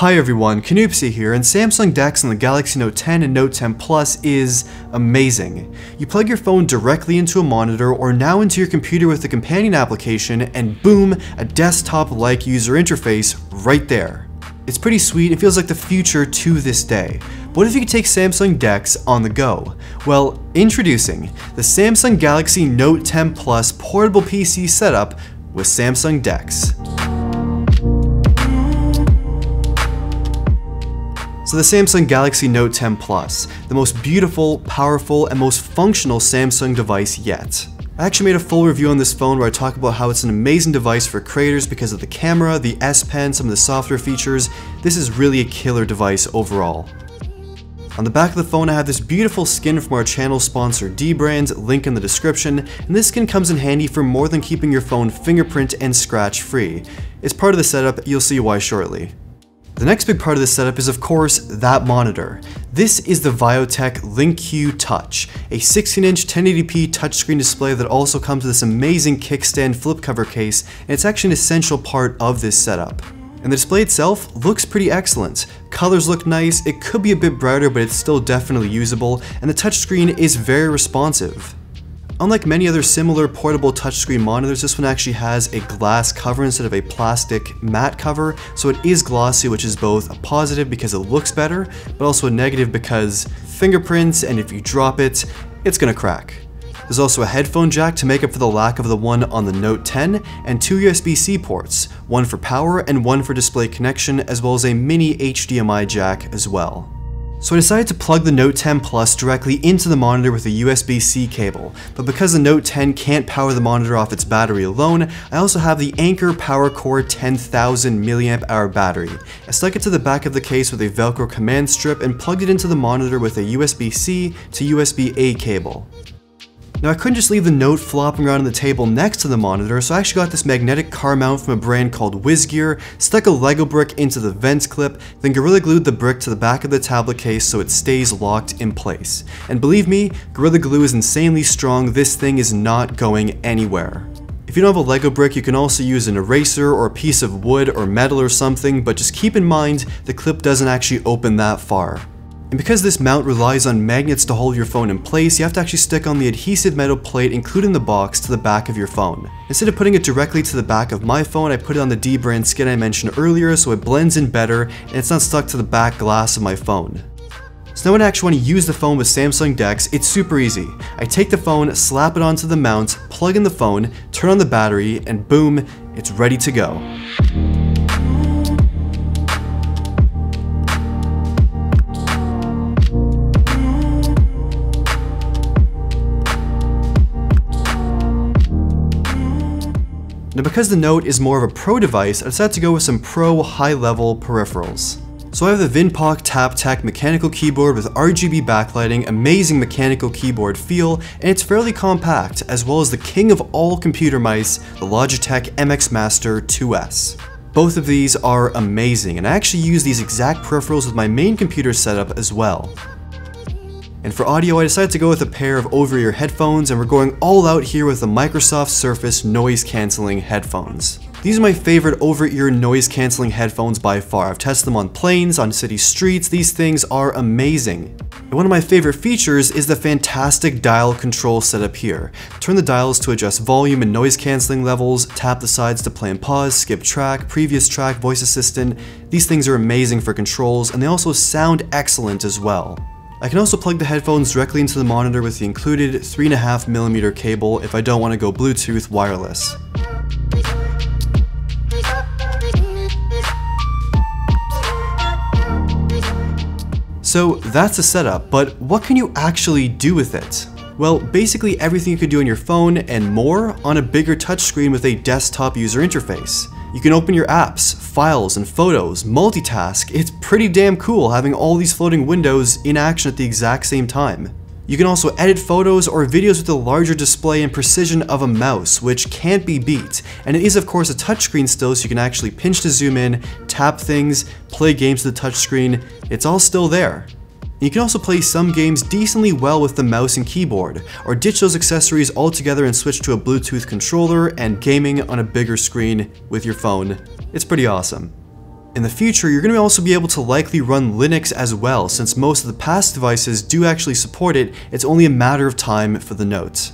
Hi everyone, Canoopsy here, and Samsung DeX on the Galaxy Note 10 and Note 10 Plus is amazing. You plug your phone directly into a monitor or now into your computer with the companion application, and boom, a desktop-like user interface right there. It's pretty sweet, it feels like the future to this day. What if you could take Samsung DeX on the go? Well, introducing the Samsung Galaxy Note 10 Plus portable PC setup with Samsung DeX. So the Samsung Galaxy Note 10 Plus, the most beautiful, powerful, and most functional Samsung device yet. I actually made a full review on this phone where I talk about how it's an amazing device for creators because of the camera, the S Pen, some of the software features. This is really a killer device overall. On the back of the phone I have this beautiful skin from our channel sponsor Dbrand, link in the description, and this skin comes in handy for more than keeping your phone fingerprint and scratch free. It's part of the setup, you'll see why shortly. The next big part of this setup is of course that monitor. This is the Viotek LinQ Touch, a 16-inch 1080p touchscreen display that also comes with this amazing kickstand flip cover case, and it's actually an essential part of this setup. And the display itself looks pretty excellent. Colors look nice, it could be a bit brighter but it's still definitely usable, and the touchscreen is very responsive. Unlike many other similar portable touchscreen monitors, this one actually has a glass cover instead of a plastic matte cover, so it is glossy, which is both a positive because it looks better, but also a negative because fingerprints, and if you drop it, it's gonna crack. There's also a headphone jack to make up for the lack of the one on the Note 10, and two USB-C ports, one for power and one for display connection, as well as a mini HDMI jack as well. So I decided to plug the Note 10 Plus directly into the monitor with a USB-C cable, but because the Note 10 can't power the monitor off its battery alone, I also have the Anker PowerCore 10,000 mAh battery. I stuck it to the back of the case with a velcro command strip and plugged it into the monitor with a USB-C to USB-A cable. Now I couldn't just leave the Note flopping around on the table next to the monitor, so I actually got this magnetic car mount from a brand called WizGear, stuck a Lego brick into the vent clip, then Gorilla Glued the brick to the back of the tablet case so it stays locked in place. And believe me, Gorilla Glue is insanely strong, this thing is not going anywhere. If you don't have a Lego brick, you can also use an eraser or a piece of wood or metal or something, but just keep in mind the clip doesn't actually open that far. And because this mount relies on magnets to hold your phone in place, you have to actually stick on the adhesive metal plate including the box to the back of your phone. Instead of putting it directly to the back of my phone, I put it on the Dbrand skin I mentioned earlier so it blends in better and it's not stuck to the back glass of my phone. So now when I actually want to use the phone with Samsung DeX, it's super easy. I take the phone, slap it onto the mount, plug in the phone, turn on the battery, and boom, it's ready to go. Now because the Note is more of a pro device, I decided to go with some pro high-level peripherals. So I have the Vinpok Taptek mechanical keyboard with RGB backlighting, amazing mechanical keyboard feel, and it's fairly compact, as well as the king of all computer mice, the Logitech MX Master 2S. Both of these are amazing, and I actually use these exact peripherals with my main computer setup as well. And for audio, I decided to go with a pair of over-ear headphones, and we're going all out here with the Microsoft Surface noise cancelling headphones. These are my favorite over-ear noise cancelling headphones by far. I've tested them on planes, on city streets, these things are amazing. And one of my favorite features is the fantastic dial control setup here. Turn the dials to adjust volume and noise cancelling levels, tap the sides to play and pause, skip track, previous track, voice assistant. These things are amazing for controls, and they also sound excellent as well. I can also plug the headphones directly into the monitor with the included 3.5mm cable if I don't want to go Bluetooth wireless. So that's the setup, but what can you actually do with it? Well, basically everything you could do on your phone and more on a bigger touchscreen with a desktop user interface. You can open your apps, files, and photos, multitask. It's pretty damn cool having all these floating windows in action at the exact same time. You can also edit photos or videos with a larger display and precision of a mouse, which can't be beat. And it is of course a touchscreen still, so you can actually pinch to zoom in, tap things, play games with the touchscreen. It's all still there. You can also play some games decently well with the mouse and keyboard, or ditch those accessories altogether and switch to a Bluetooth controller and gaming on a bigger screen with your phone. It's pretty awesome. In the future, you're going to also be able to likely run Linux as well, since most of the past devices do actually support it, it's only a matter of time for the Note.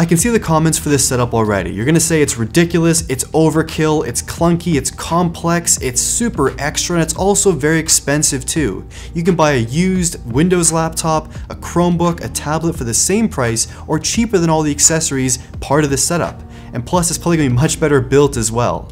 I can see the comments for this setup already. You're gonna say it's ridiculous, it's overkill, it's clunky, it's complex, it's super extra, and it's also very expensive too. You can buy a used Windows laptop, a Chromebook, a tablet for the same price, or cheaper than all the accessories part of the setup. And plus, it's probably gonna be much better built as well.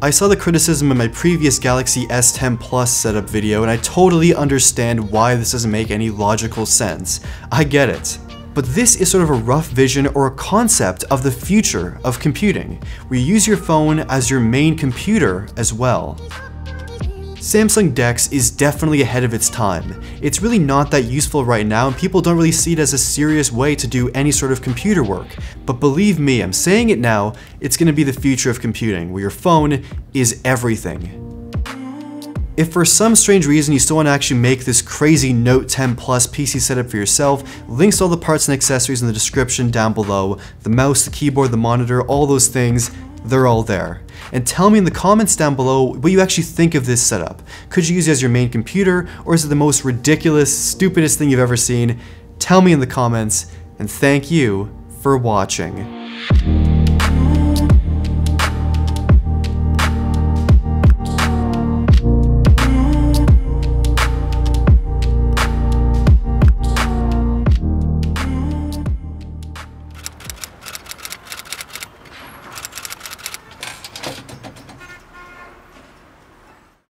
I saw the criticism in my previous Galaxy S10 Plus setup video and I totally understand why this doesn't make any logical sense. I get it. But this is sort of a rough vision or a concept of the future of computing, where you use your phone as your main computer as well. Samsung DeX is definitely ahead of its time. It's really not that useful right now and people don't really see it as a serious way to do any sort of computer work. But believe me, I'm saying it now, it's going to be the future of computing, where your phone is everything. If for some strange reason you still want to actually make this crazy Note 10 Plus PC setup for yourself, links to all the parts and accessories in the description down below. The mouse, the keyboard, the monitor, all those things, they're all there. And tell me in the comments down below what you actually think of this setup. Could you use it as your main computer, or is it the most ridiculous, stupidest thing you've ever seen? Tell me in the comments, and thank you for watching.